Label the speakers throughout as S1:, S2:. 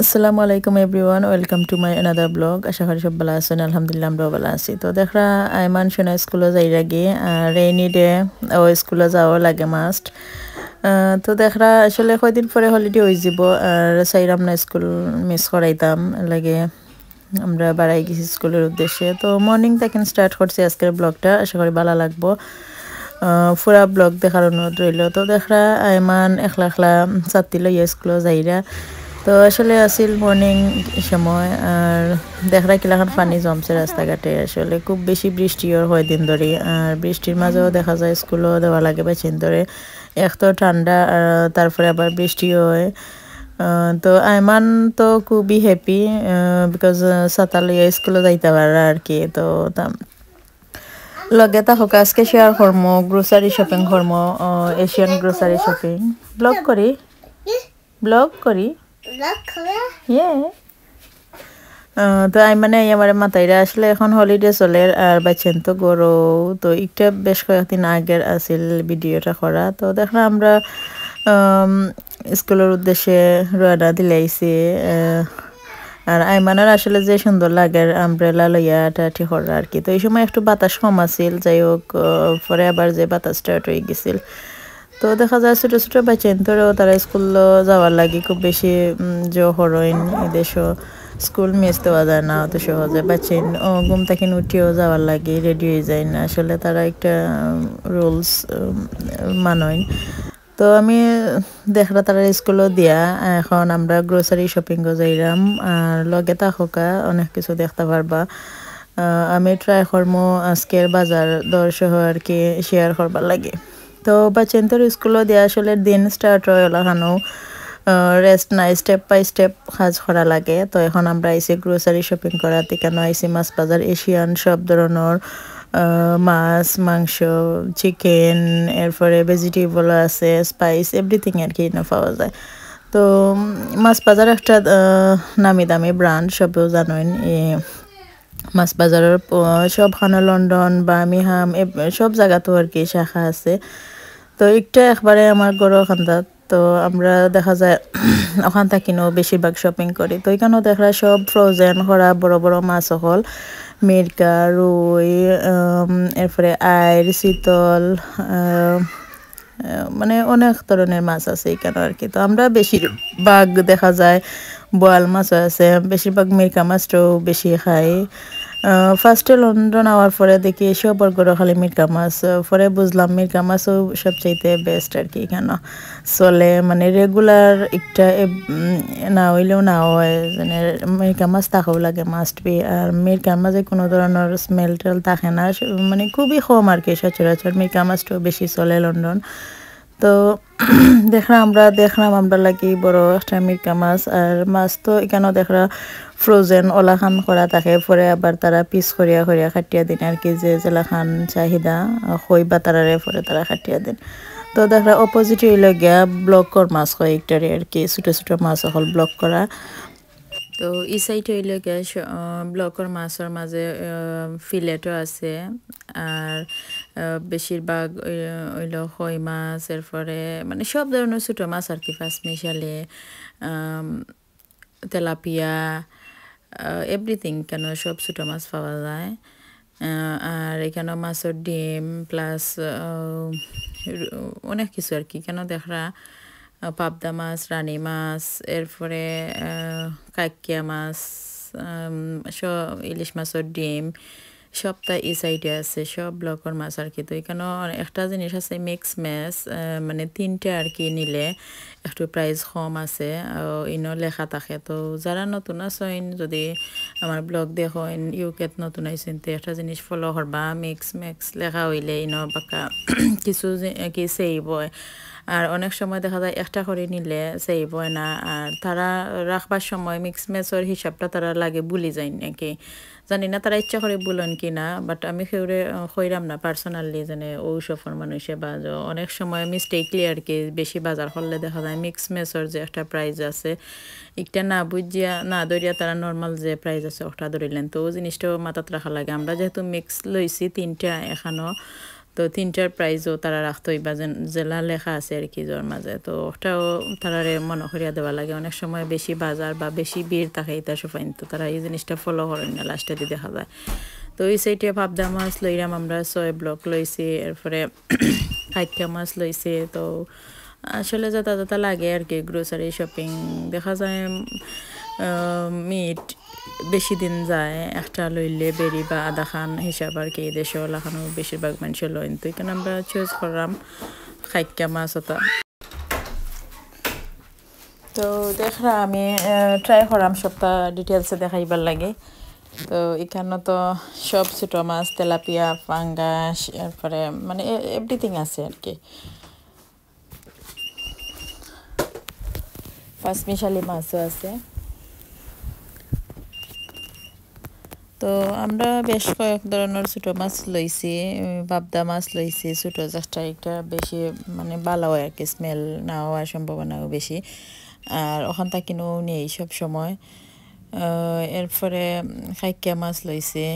S1: আসসালামু আলাইকুম everyone, welcome to my another vlog আশা করি সব ভালো আছেন, আলহামদুলিল্লাহ আমরাও ভালো আছি। তো দেখরা আইমান সোনা স্কুলে যাই রাগি রেইনি ডে ও স্কুলে যাওয়া লাগে মাস্ট তো দেখরা, আসলে কয়দিন পরে হলিডে হয়ে যাব, আর চাইরাম না স্কুল মিস করাইতাম, লাগে আমরা বাড়াই গেছি স্কুলের উদ্দেশ্যে। তো মর্নিং থেকে স্টার্ট করছি আজকের ব্লগটা আশা করি ভালো লাগবো। ফুরা ব্লগ দেখার অনুরোধ রইল। তো দেখরা আইমান একলা একলা ছাত্রী লইয়া স্কুলে যাইরা তো আসলে আসিল মর্নিং সময় আর দেখা কিলাখান পানি জমছে রাস্তাঘাটে। আসলে খুব বেশি বৃষ্টিও হয় দিন ধরে। আর বৃষ্টির মাঝেও দেখা যায় স্কুলও দেওয়া লাগে বা ধরে এক তো ঠান্ডা তারপরে আবার বৃষ্টিও হয়। তো আইমান তো খুবই হ্যাপি বিকজ ছাতা লইয়া স্কুলে যাইতে পারে আর কি। তো লগে হোক আজকে শেয়ার করমো গ্রোসারি শপিং করমো এশিয়ান গ্রোসারি শপিং ব্লগ করি? ব্লগ করি? ইয়ে তো আমি মানে আমার মাথাইরা আসলে এখন হলিডে চলে আর বাচ্চেন তো গরো, তো একটা বেশ কয়েকদিন আগের আছিল ভিডিওটা করা। তো দেখলাম আমরা স্কুলের উদ্দেশ্যে রওনা দিলাইছি আর আইমানের আসলে যে সুন্দর লাগে আমব্রেলা লইয়া ঠিক করা আর কি। তো এই সময় একটু বাতাস কম আছিল, যাই হোক পরে আবার যে বাতাস স্টার্ট হয়ে গেছিল তো দেখা যায় ছোটো ছোটো বাচ্চান তোরেও তারা স্কুল যাওয়ার লাগে খুব বেশি যে হরইন এদেশও স্কুল মিস দেওয়া যায় না অত সহজে। বাচ্চান ও ঘুম থেকে উঠিও যাওয়ার লাগে রেডি হয়ে যায় না। আসলে তারা একটা রুলস মানইন। তো আমি দেখরা তারা স্কুলও দিয়া, এখন আমরা গ্রোসারি শপিংও যাইলাম আর লগে থাকা অনেক কিছু দেখতে পারবা। আমি ট্রাই করব আজকের বাজার দর সহ আর কি শেয়ার করবার লাগে। তো বাচ্চেন্তর স্কুলও দিয়া আসলে দিন স্টার্ট হয় ওলাখানো রেস্ট নাই স্টেপ বাই স্টেপ কাজ করা লাগে। তো এখন আমরা আইসি গ্রোসারি শপিং করা কেন আইসি মাছ বাজার এশিয়ান সব ধরনের মাছ, মাংস চিকেন এরপরে ভেজিটেবল আছে স্পাইস এভরিথিং আর কি না পাওয়া যায়। তো মাছ বাজার একটা নামি দামি ব্রান্ড সবেও জানেন মাছ বাজারের সবখানে লন্ডন, বার্মিহাম সব জায়গাতেও আর কি শাখা আছে। তো একটা একবারে আমার গরু খান্দাত তো আমরা দেখা যায় ওখান থাকিও বেশিরভাগ শপিং করি। তো এখানেও দেখা সব ফ্রোজেন করা, বড় বড় মাছ হল মির্কা রুই এরপরে আইর শীতল মানে অনেক ধরনের মাছ আছে এখানে আর কি। তো আমরা বেশিরভাগ দেখা যায় বোয়াল মাছও আছে, বেশিরভাগ মির্কা মাছটাও বেশি খাই। ফার্স্টে লন্ডন আওয়ার পরে দেখি এসব বরগড় খালি মির্কা মাছ পরে বুঝলাম মির্কা মাছও সবচাইতে বেস্ট আর কি কেন চলে মানে রেগুলার একটা না হইলেও না হয় মানে মির্কা মাছ থাকাও লাগে মাস্ট বি আর মির্কার কোনো ধরনের স্মেল টেল থাকে না মানে খুবই কম আর কি সচরাচর মির্কা মাছটাও বেশি চলে লন্ডন। তো দেখলাম আমরা দেখলাম আমরা লাগি বড় একটা মির্কা মাছ, আর মাছ তো এখানেও দেখরা ফ্রোজেন ওলাখান করা থাকে, পরে আবার তারা পিস করিয়া করিয়া খাটিয়া দিন। আর কি যে জেলাখান চাহিদা হই বা তারারে পরে তারা খাটিয়া দিন। তো দেখা অপোজিট হইল গিয়া ব্লক কর মাছ হয় একটারে আর কি ছোটো ছোটো মাছ হল ব্লক করা তো ই সাইড হইল গিয়া ব্লকর মাছের মাঝে ফিলেটও আছে। আর বেশিরভাগ হইল কই মাছ, এরপরে মানে সব ধরনের ছোটো মাছ আর কি ফার্স্ট মিশালে তেলাপিয়া এভরিথিং কেন? সব ছোটো মাছ পাওয়া যায়। আর এখানে মাছের ডিম প্লাস অনেক কিছু আর কি। কেন দেখরা পাবদা মাছ, রানী মাছ, এরপরে কাকিয়া মাছ ইলিশ মাছের ডিম সবটা এই সাইডে আছে, সব ব্লকের মাছ আর কি। তো এখানেও একটা জিনিস আছে মিক্স ম্যাচ মানে তিনটে আর কি নিলে একটু প্রাইস কম আছে। ইনও লেখা থাকে। তো যারা নতুন আছেন, যদি আমার ব্লগ দেখেন ইউকেত নতুন আইসেন তো একটা জিনিস ফলো করবা মিক্স ম্যাক্স লেখা হইলে ইনো বাকা কিছু কি হয়। আর অনেক সময় দেখা যায়, একটা করে নিলে হয় না। আর তারা রাখবার সময় মিক্স ম্যাচের হিসাবটা তারা লাগে ভুলি যায় নাকি। জানি না তারা ইচ্ছা করে বলেন কি না বাট আমি সেউরে হইলাম না পার্সোনালি যেন ঔষধর মানুষে বা অনেক সময় আমি মিস্টেকলি আর কি বেশি বাজার করলে দেখা যায় মিক্স মেসর যে একটা প্রাইজ আছে একটা না বুঝিয়া, না দরিয়া তারা নর্মাল যে প্রাইজ আছে ওটা ধরিলেন। তো ও জিনিসটাও মাথাত রাখা লাগে। আমরা যেহেতু মিক্স লইছি তিনটা এখানো তো তিনটার প্রাইজও তারা রাখতো জেলা লেখা আছে আর কি জোর মাঝে তো ওটাও তারারে মনে করিয়া দেওয়া লাগে। অনেক সময় বেশি বাজার বা বেশি ভিড় থাকে এটা সবাই তো তারা এই জিনিসটা ফলো করেন না লাস্টে দিয়ে দেখা যায়। তো ওই সাইডে ভাবদা মাছ লইরাম আমরা ছয় ব্লক লইছি এরপরে খাইকা মাছ লইছে তো আসলে যাতা যাতা লাগে আর কি গ্রোসারি শপিং দেখা যায় মিট বেশি দিন যায়, একটা লইলে বেরি বা আধা খান হিসাব আর কি দেশে লাখানো বেশিরভাগ মানুষ লইন তো এখানে আমরা চুজ করলাম খাইকা মাছ ওটা। তো দেখরা আমি ট্রাই করাম সবটা ডিটেলসে দেখাইবার লাগে। তো এখানে তো সব ছোটো মাছ, তেলাপিয়া, ফাঙ্গাস, এরপরে মানে এভরিথিং আছে আর কি। পাঁচমিশালি মাছও আছে। তো আমরা বেশ কয়েক ধরনের ছোটো মাছ লইছি বাবদা মাছ লইছি, ছোটো জাস্টটা একটা বেশি মানে ভালো হয় আর কি স্মেল না হওয়ার সম্ভাবনাও বেশি। আর ওখান থাকিনেও নেই সব সময়। এরপরে খাইকিয়া মাছ লইছে,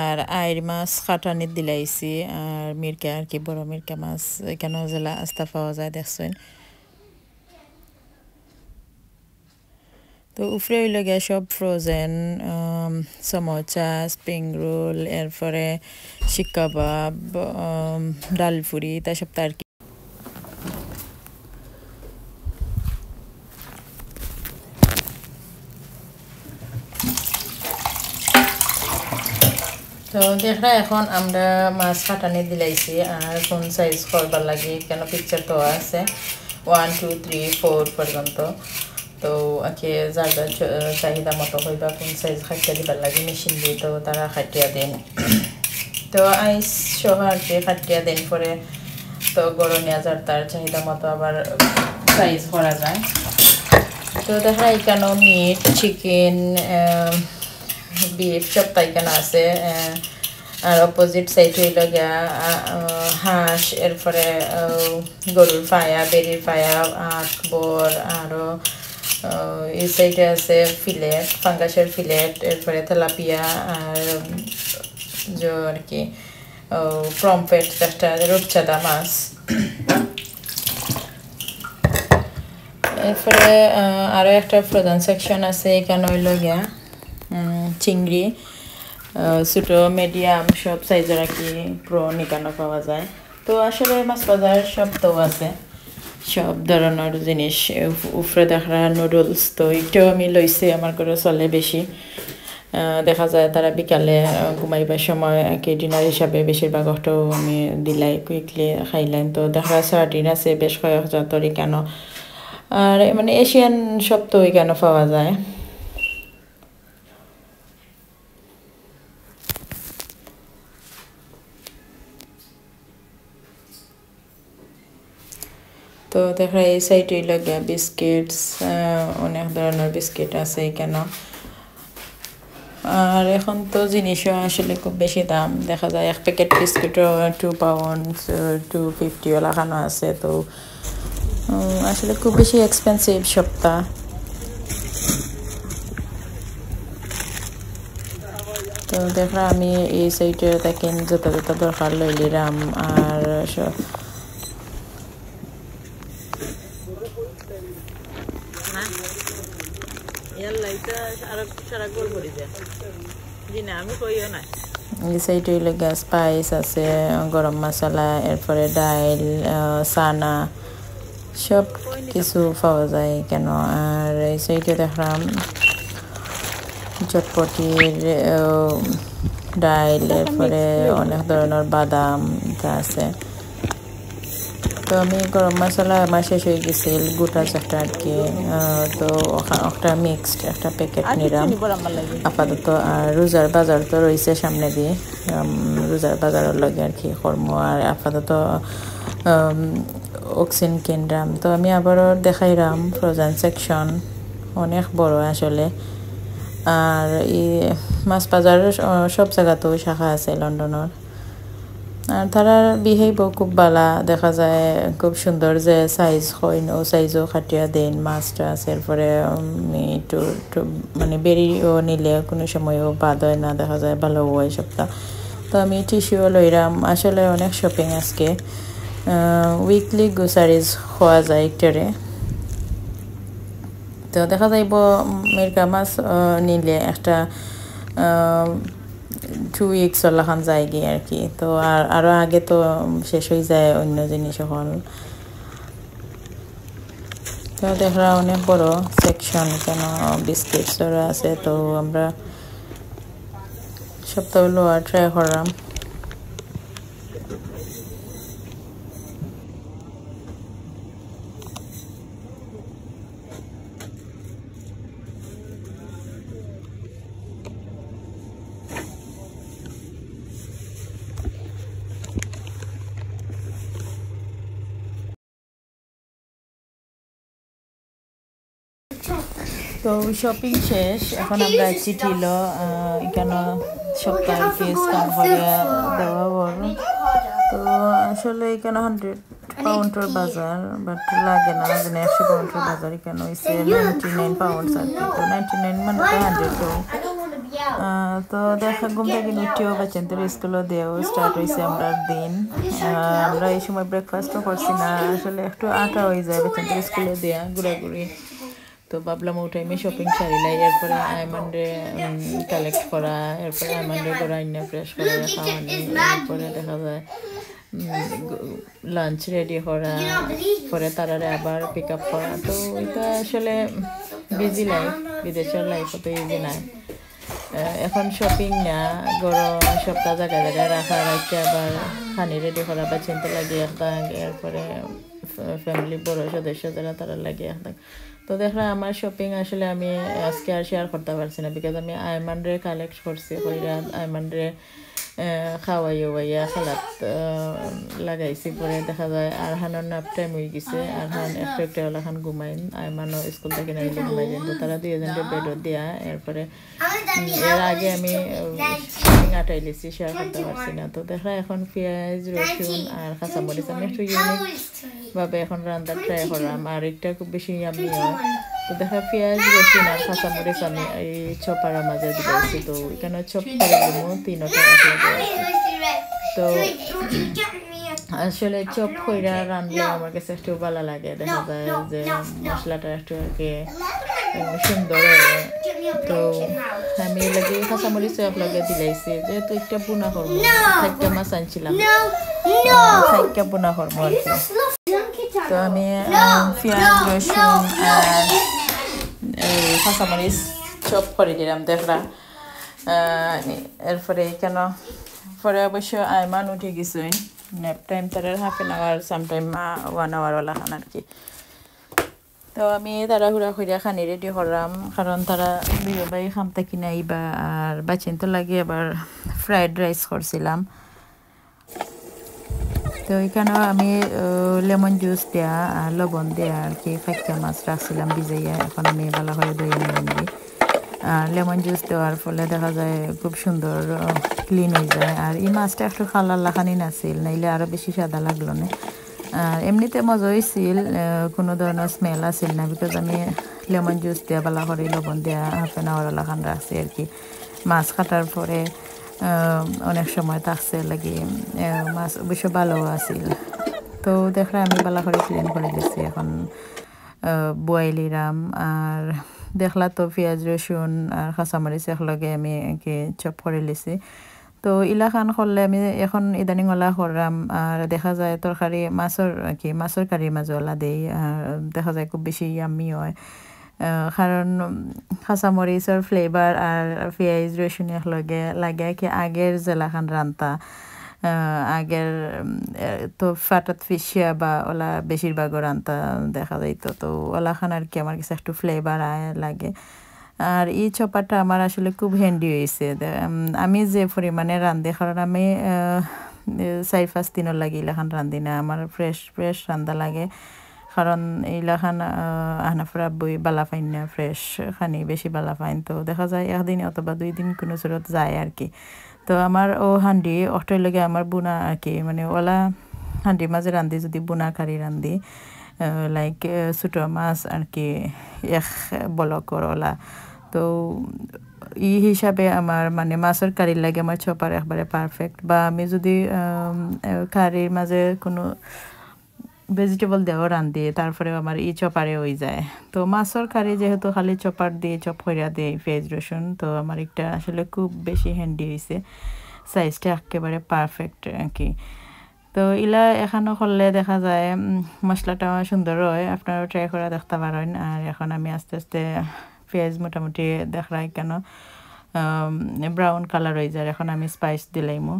S1: আর আইর মাছ খাটানিত দিলাইছি, আর মিরকা আর কি, বড় মিরকা মাছ, এখানেও জেলা আস্তা পাওয়া যায়, দেখছেন। তো উপরে হইল গিয়ে সব ফ্রোজেন সমোচা স্প্রিং রোল এরপরে শিক কাবাব ডালপুরি তা সব তার তো দেখা এখন আমরা মাছ কাটানি দিলাইছি আর কোন সাইজ করবার লাগে, কেন পিকচার তো আছে। ওয়ান টু থ্রি ফোর পর্যন্ত। তো আকে যার যার চাহিদা মতো হইবা কোন সাইজ খাটিয়া দিবার লাগে মেশিন দিয়ে তো তারা খাটিয়া দেন। তো আইস সহ আর কি খাটিয়া দেন পরে তো গরমিয়া যার তার চাহিদা মতো আবার সাইজ করা যায়। তো দেখা এখানেও মিট চিকেন বিফ সব এখানে আছে আর অপোজিট সাইড হইল গিয়া হাঁস এরপরে গরুর পায়া বেরির পায়া আখ বর আরও এই সাইডে আছে ফিলেট ফাঙ্গাসের ফিলেট এরপরে তেলাপিয়া আর যে আর কি প্রমফেট একটা রূপচাঁদা মাছ। এরপরে আরও একটা প্রধান সেকশন আছে, এখানে হইল গিয়া চিংড়ি ছোটো মিডিয়াম সব সাইজের আর কি প্রো নিকানো পাওয়া যায়। তো আসলে মাছ বাজার সব তো আছে। সব ধরনের জিনিস উফরে দেখা নুডলস তো এটাও আমি লইছি, আমার ঘরে চলে বেশি। দেখা যায় তারা বিকালে ঘুমাইবার সময় কি ডিনার হিসাবে বেশিরভাগ অটাও আমি দিলাই কুইকলি খাইলেন তো দেখা যায় সার্টিন আছে, বেশ কয়েক হাজার তরি কেন। আর মানে এশিয়ান সব তো কেন পাওয়া যায়। তো দেখা এই সাইডে লাগে বিস্কিটস অনেক ধরনের বিস্কিট আছে এখানে। আর এখন তো জিনিসও আসলে খুব বেশি দাম। দেখা যায়, এক প্যাকেট বিস্কিটও টু পাউন্ড টু ফিফটিও লাগানো আছে, তো আসলে খুব বেশি এক্সপেন্সিভ সপ্তাহ তো দেখা, আমি এই সাইডে দেখেন যত যত দরকার লইলিরাম আর এই সাইডে হইলে স্পাইস আছে গরম মশলা এরপরে ডাইল সানা সব কিছু পাওয়া যায় কেন? আর এই সাইডে দেখলাম চটপটির ডাইল এরপরে অনেক ধরনের বাদাম আছে। তো আমি গরম মশলা আমার শেষ হয়ে গেছিল গোটা চারটা আর কি তো একটা মিক্সড একটা প্যাকেট নিলাম। আপাতত আর রোজার বাজার তো রয়েছে সামনে দিয়ে রোজার বাজারের লগে আর কি কর্ম। আর আপাতত অক্সিন কিনলাম তো আমি আবারও দেখাইলাম ফ্রোজেন সেকশন অনেক বড় আসলে। আর ই মাছ বাজারের সব জায়গাতেও শাখা আছে লন্ডনের। আর তারা বিহেভ খুব বালা, দেখা যায় খুব সুন্দর যে সাইজ হয় ও সাইজও খাটিয়া দেন মাছ টাছ এরপরে একটু মানে বেরিয়েও নিলে কোনো সময়ও বাদ হয় না, দেখা যায় ভালো হয় সবটা। তো আমি টিস্যুও লইরাম, আসলে অনেক শপিং আজকে। উইকলি গ্রোসারিজ হওয়া যায় একটারে। তো দেখা যাইব মির্কা মাছ নিলে একটা টু উইকস ওলাখান যায় গিয়ে আর কি তো আর আরও আগে তো শেষ হয়ে যায় অন্য জিনিস হল তো দেখা অনেক বড় সেকশন কেন বিস্কিটসরা আছে, তো আমরা সপ্তাহ ট্রাই করলাম। তো শপিং শেষ এখন আমরা চিঠিল এখানে সপ্তাহ কি স্ক্যান করে দেওয়া বড়। তো আসলে এখানে হান্ড্রেড পাউন্ডের বাজার বাট লাগে না মানে একশো পাউন্ডের বাজার এখানে হয়েছে নাইনটি নাইন পাউন্ডস আর কি। তো নাইনটি নাইন মানে তো হান্ড্রেড তো তো দেখা ঘুম থেকে উঠিও বাচ্চাদের স্কুলও দেওয়াও স্টার্ট হয়েছে আমরা দিন। আমরা এই সময় ব্রেকফাস্টও করছি না আসলে একটু আঁকা হয়ে যায় বাচ্চাদের স্কুলে দেওয়া ঘোরাঘুরি। তো ভাবলাম ওই টাইমে শপিং সারিলাই এরপরে আইমন্ডে কালেক্ট করা, এরপরে আইমন্ডে করে আইনা ফ্রেশ করা খাওয়ানি এরপরে দেখা যায় লাঞ্চ রেডি করা, পরে তারারে আবার পিক আপ করা। তো এটা আসলে বিজি লাইফ বিদেশের লাইফ তো ইজি নাই। এখন শপিং না, গরম, সপ্তাহ জায়গায় জায়গায় রাখা রাখতে আবার হানি রেডি করা বা চিন্তা লাগিয়ে এরপরে ফ্যামিলি বড় সদস্য যারা, তারা লাগিয়ে একটা তো দেখো আমার শপিং আসলে আমি আজকে আর শেয়ার করতে পারছি না বিকজ আমি আইমান্ডে কালেক্ট করছি কইরা আইমানরে খাওয়াই ওয়াইয়া খালাত লাগাইছি পরে দেখা যায় আর হানোর নাপ টাইম হয়ে গেছে। আর হান একটু একটা ঘুমাইন। আইমানও স্কুল থেকে নাইলে ঘুমাই যান তারা দুইজনকে বেডত দিয়া, এরপরে এর আগে আমি আটাই লিছি শেয়ার করতে পারছি না। তো দেখা, এখন পেঁয়াজ, রসুন আর কাঁচামরিচ আমি একটু ইউনিক ভাবে এখন রান্নার ট্রাই করলাম আর এটা খুব বেশি হয়। তো দেখা পেঁয়াজ রসুন আর কাঁচামরিচ আমি এই চপার মাঝে দিয়েছি তো এখানে চপ করে দেবো তিনটা তো আসলে চপ কইরা রানলে আমার কাছে একটু ভালো লাগে দেখা যায় যে মশলাটা একটু কি সুন্দর তো আমি লাগে কাঁচামরিচ আপনাকে দিলাইছি যেহেতু একটা বুনা করব খাইটা মাছ আনছিলাম। বুনা করব আর কি তো আমি পেঁয়াজ রসুন আর কাঁচামরিচ চপ করে দিলাম দেখরা এরপরে কেন? পরে অবশ্য আইমান উঠে গেছে। নেপ টাইম তার half an hour sometime one hour OLA খান আর কি। তো আমি তাড়াহুড়া করিয়া খানি রেডি করলাম, কারণ তারা দুই ভাই খাম থাকি নাই বা আর বাচিন তো লাগে, আবার ফ্রাইড রাইস করছিলাম। তো এখানেও আমি লেমন জুস দেয়া আর লবণ দেয়া আর কি ফাইকা মাছ রাখছিলাম, ভিজাইয়া। এখন আমি ভালো করে দইয়ে নিলাম আর লেমন জুস দেওয়ার ফলে দেখা যায় খুব সুন্দর ক্লিন হয়ে যায়। আর এই মাছটা একটু খালার লাখানি নাছিল, নাইলে আরও বেশি সাদা লাগল না। আর এমনিতে মজা হয়েছিল কোনো ধরনের স্মেল আছিল না বিকজ আমি লেমন জুস দেওয়া বালা করে লবণ দেওয়া হাফ এন আওয়ার লাখান রাখছি আর কি মাছ কাটার পরে অনেক সময় থাকছে লাগি মাছ অবশ্য ভালো আছিল। তো দেখলে আমি বালা করে ক্লিন করে দিচ্ছি এখন বয়েলিরাম আর দেখলা তো পেঁয়াজ, রসুন আর কাঁচামরিচ একলগে আমি কি চপ করে লিছি তো ইলাখান করলে আমি এখন ইদানিং ওলা করলাম আর দেখা যায় তরকারি মাছের কি মাছের কারির মাঝে ওলা দেই, আর দেখা যায় খুব বেশি ইয়ামি হয়। কারণ কাঁচামরিচৰ ফ্লেভাৰ আর পেঁয়াজ রসুন একলগে লাগে কি আগের জেলাখান রান্তা আগের তো ফাটাত ফিসিয়া বা ওলা বেশিরভাগও রান্তা দেখা যাইতো তো ওলাখান আর কি আমার কাছে একটু ফ্লেভার আয় লাগে। আর এই চপাটা আমার আসলে খুব হ্যান্ডি হয়েছে আমি যে পরিমাণে রান্ধি কারণ আমি চাৰি পাঁচ দিনের লাগে ইলাখান রান্ধি না আমার ফ্রেশ ফ্রেশ রান্ধা লাগে। কারণ এইলাখান আহনাফরা বই বালা ফাইন না, ফ্রেশ খানি বেশি বালা ফাইন। তো দেখা যায় একদিন অথবা দুই দিন কোনো চোরত যায় আর কি। তো আমার ও হান্ডি, অটোর লগে আমার বুনা আর কি মানে ওলা হান্ডির মাঝে রান্ধি, যদি বুনা কারি রান্ধি লাইক ছোটো মাছ আর কি, এক বলকর ওলা। তো ই হিসাবে আমার মানে মাছের কারির লাগে আমার চপার একবারে পারফেক্ট বা আমি যদি কারির মাঝে কোনো ভেজিটেবল দেওয়া রান্ধি তারপরে আমার ই চপারে হয়ে যায়। তো মাছের কারি যেহেতু খালি চপার দিয়ে চপ করিয়া দেয় পেঁয়াজ রসুন তো আমার একটা আসলে খুব বেশি হ্যান্ডি হয়েছে সাইজটা একেবারে পারফেক্ট আর কি তো ইলা এখানে করলে দেখা যায় মশলাটা সুন্দর হয়। আপনারাও ট্রাই করে দেখতে পারেন আর এখন আমি আস্তে আস্তে পেঁয়াজ মোটামুটি দেখাই কেন ব্রাউন কালার হয়ে যায়। এখন আমি স্পাইস দিলাইমো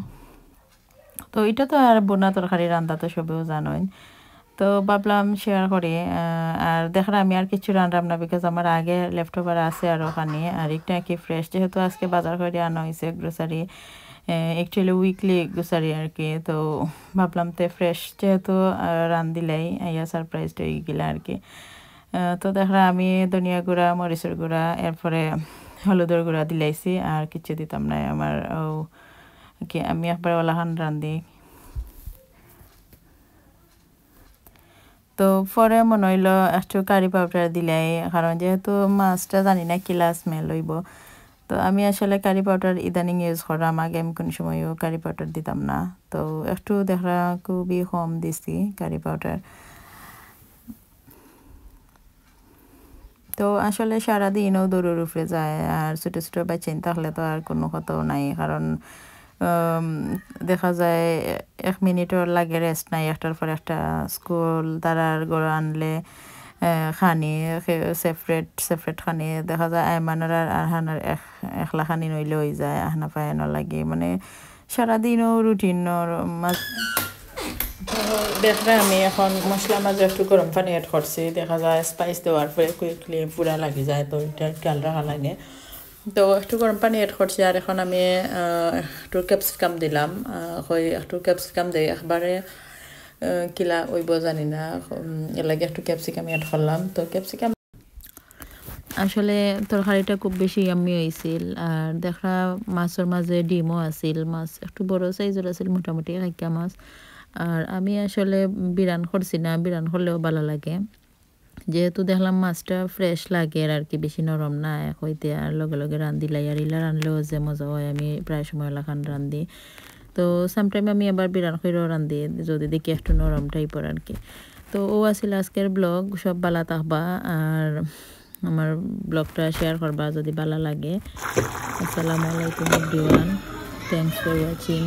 S1: তো এটা তো আর বোনা তরকারি রান্না তো সবেও জানোই। তো ভাবলাম শেয়ার করি আর দেখার আমি আর কিছু রান্নাম না বিকজ আমার আগে লেফট ওভার আছে আর ওখানে, আর একটা কি ফ্রেশ যেহেতু আজকে বাজার করে আনা হয়েছে গ্রোসারি অ্যাকচুয়ালি উইকলি গ্রোসারি আর কি, তো ভাবলাম তে ফ্রেশ যেহেতু রান দিলাই ইয়া সারপ্রাইজ হয়ে গেলে আর কি। তো দেখা আমি ধনিয়া গুঁড়া, মরিচের গুঁড়া, এরপরে হলুদের গুঁড়া দিলাইছি, আর কিছু দিতাম না আমার কি, আমি একবার ওলাহান রান্ধি। তো পরে মনে হইল একটু কারি পাউডার দিলাই, কারণ যেহেতু মাছটা জানি না কিলা স্মেল হইব। তো আমি আসলে কারি পাউডার ইদানিং ইউজ করলাম আগে আমি কোনো সময়ও কারি পাউডার দিতাম না। তো একটু দেখা খুবই কম দিছি কারি পাউডার তো আসলে সারাদিনও দৌড়ের উপরে যায়, আর ছোটো ছোটো বাচ্চা থাকলে তো আর কোনো কথাও নাই, কারণ দেখা যায় এক মিনিটও লাগে রেস্ট নাই একটার পর একটা স্কুল তারার গড় আনলে খানি সেপারেট সেপারেট খানি দেখা যায় আইমানের আর আহানার একলা খানি নইলে হয়ে যায় আহনা পায় লাগে মানে সারাদিনও রুটিনর মাঝ দেখবে আমি এখন মশলা মাঝে একটু গরম পানি এড করছি দেখা যায় স্পাইস দেওয়ার পরে কুইকলি পুরা লাগি যায় তো এটা খেয়াল লাগে তো একটু গরম পানি এড করছি আর এখন আমি একটু ক্যাপসিকাম দিলাম। হই একটু ক্যাপসিকাম দিই একবারে কিলা ওইব জানি না। এর লাগে একটু ক্যাপসিকাম এড করলাম তো ক্যাপসিকাম আসলে তরকারিটা খুব বেশি আমি হয়েছিল আর দেখা মাছের মাঝে ডিমও আছিল। মাছ একটু বড় সাইজের আছিল, মোটামুটি খাইকা মাছ। আর আমি আসলে বিরান করছি না। বিরান করলেও ভালো লাগে যেহেতু দেখলাম মাছটা ফ্রেশ লাগে, আর কি বেশি নরম না এক হইতে আর লগে লগে রান্ধিলাই আর ইলা রানলেও যে মজা হয়, আমি প্রায় সময় লাখান রান্ধি। তো সামটাইম আমি আবার বিরান করেও রান্ধি, যদি দেখি একটু নরম টাইপের আর কি। তো ও আছিল আজকের ব্লগ সব বালা থাকবা আর আমার ব্লগটা শেয়ার করবা যদি ভালো লাগে। আসসালামু আলাইকুম থ্যাংকস ফর ওয়াচিং